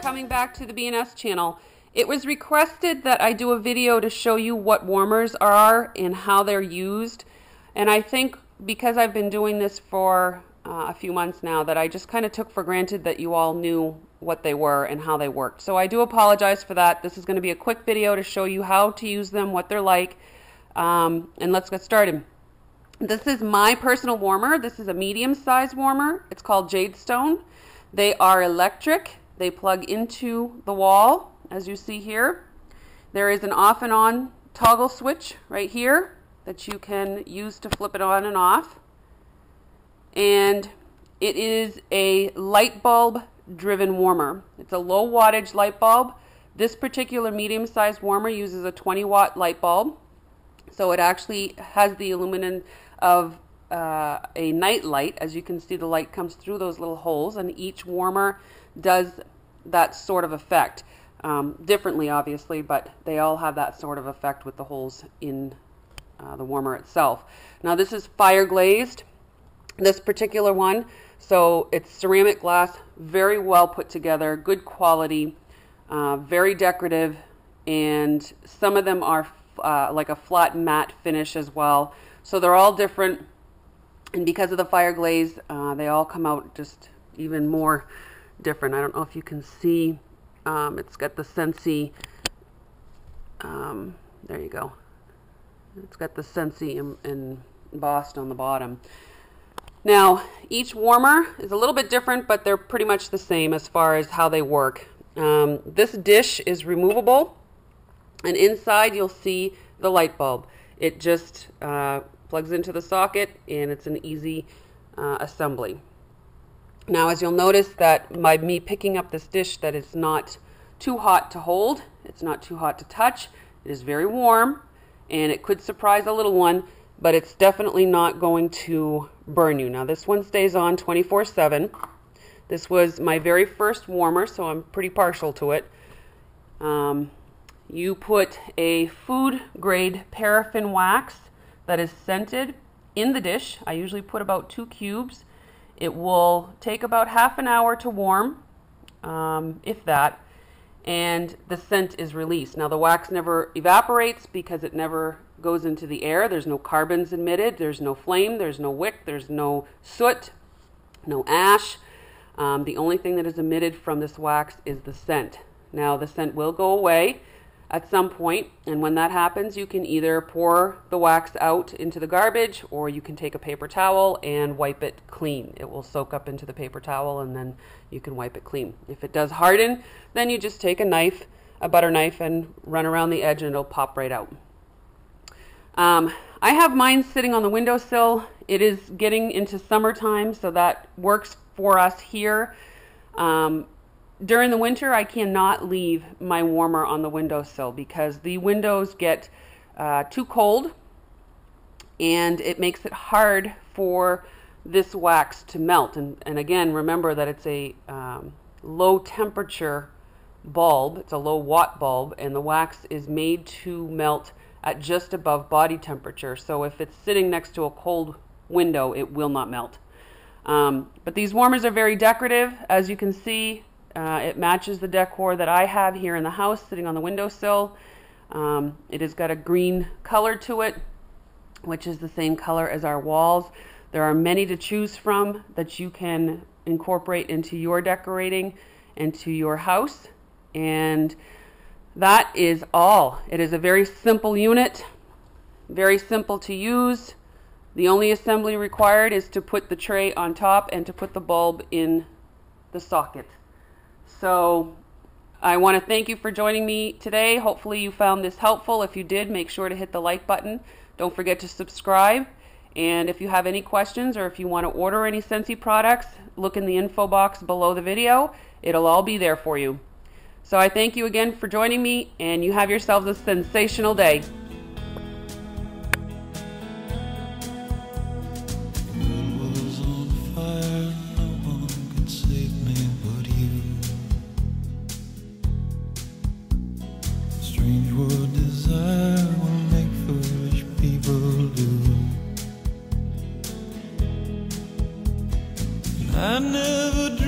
coming back to the BNS channel. It was requested that I do a video to show you what warmers are and how they're used. And I think because I've been doing this for uh, a few months now that I just kind of took for granted that you all knew what they were and how they worked. So I do apologize for that. This is going to be a quick video to show you how to use them, what they're like, um, and let's get started. This is my personal warmer. This is a medium size warmer. It's called Jade Stone. They are electric. They plug into the wall, as you see here. There is an off and on toggle switch right here that you can use to flip it on and off. And it is a light bulb driven warmer. It's a low wattage light bulb. This particular medium sized warmer uses a 20 watt light bulb. So it actually has the aluminum of uh, a night light. As you can see, the light comes through those little holes, and each warmer does that sort of effect. Um, differently, obviously, but they all have that sort of effect with the holes in uh, the warmer itself. Now, this is fire glazed, this particular one. So it's ceramic glass, very well put together, good quality, uh, very decorative, and some of them are uh, like a flat matte finish as well. So they're all different, and because of the fire glaze, uh, they all come out just even more different. I don't know if you can see. Um, it's got the Scentsy. Um, there you go. It's got the Scentsy embossed on the bottom. Now, each warmer is a little bit different, but they're pretty much the same as far as how they work. Um, this dish is removable, and inside you'll see the light bulb. It just uh, plugs into the socket and it's an easy uh, assembly. Now as you'll notice that by me picking up this dish that is not too hot to hold, it's not too hot to touch, it is very warm and it could surprise a little one, but it's definitely not going to burn you. Now this one stays on 24-7. This was my very first warmer, so I'm pretty partial to it. Um, you put a food grade paraffin wax that is scented in the dish. I usually put about two cubes. It will take about half an hour to warm, um, if that, and the scent is released. Now the wax never evaporates because it never goes into the air. There's no carbons emitted, there's no flame, there's no wick, there's no soot, no ash. Um, the only thing that is emitted from this wax is the scent. Now the scent will go away at some point and when that happens you can either pour the wax out into the garbage or you can take a paper towel and wipe it clean. It will soak up into the paper towel and then you can wipe it clean. If it does harden then you just take a knife a butter knife and run around the edge and it'll pop right out. Um, I have mine sitting on the windowsill. It is getting into summertime so that works for us here. Um, during the winter, I cannot leave my warmer on the windowsill because the windows get uh, too cold and it makes it hard for this wax to melt. And, and again, remember that it's a um, low temperature bulb, it's a low watt bulb, and the wax is made to melt at just above body temperature. So if it's sitting next to a cold window, it will not melt. Um, but these warmers are very decorative. As you can see, uh, it matches the decor that I have here in the house sitting on the windowsill. Um, it has got a green color to it, which is the same color as our walls. There are many to choose from that you can incorporate into your decorating, into your house. And that is all. It is a very simple unit, very simple to use. The only assembly required is to put the tray on top and to put the bulb in the socket. So I want to thank you for joining me today. Hopefully you found this helpful. If you did, make sure to hit the like button. Don't forget to subscribe. And if you have any questions or if you want to order any Scentsy products, look in the info box below the video. It'll all be there for you. So I thank you again for joining me and you have yourselves a sensational day. I never dreamed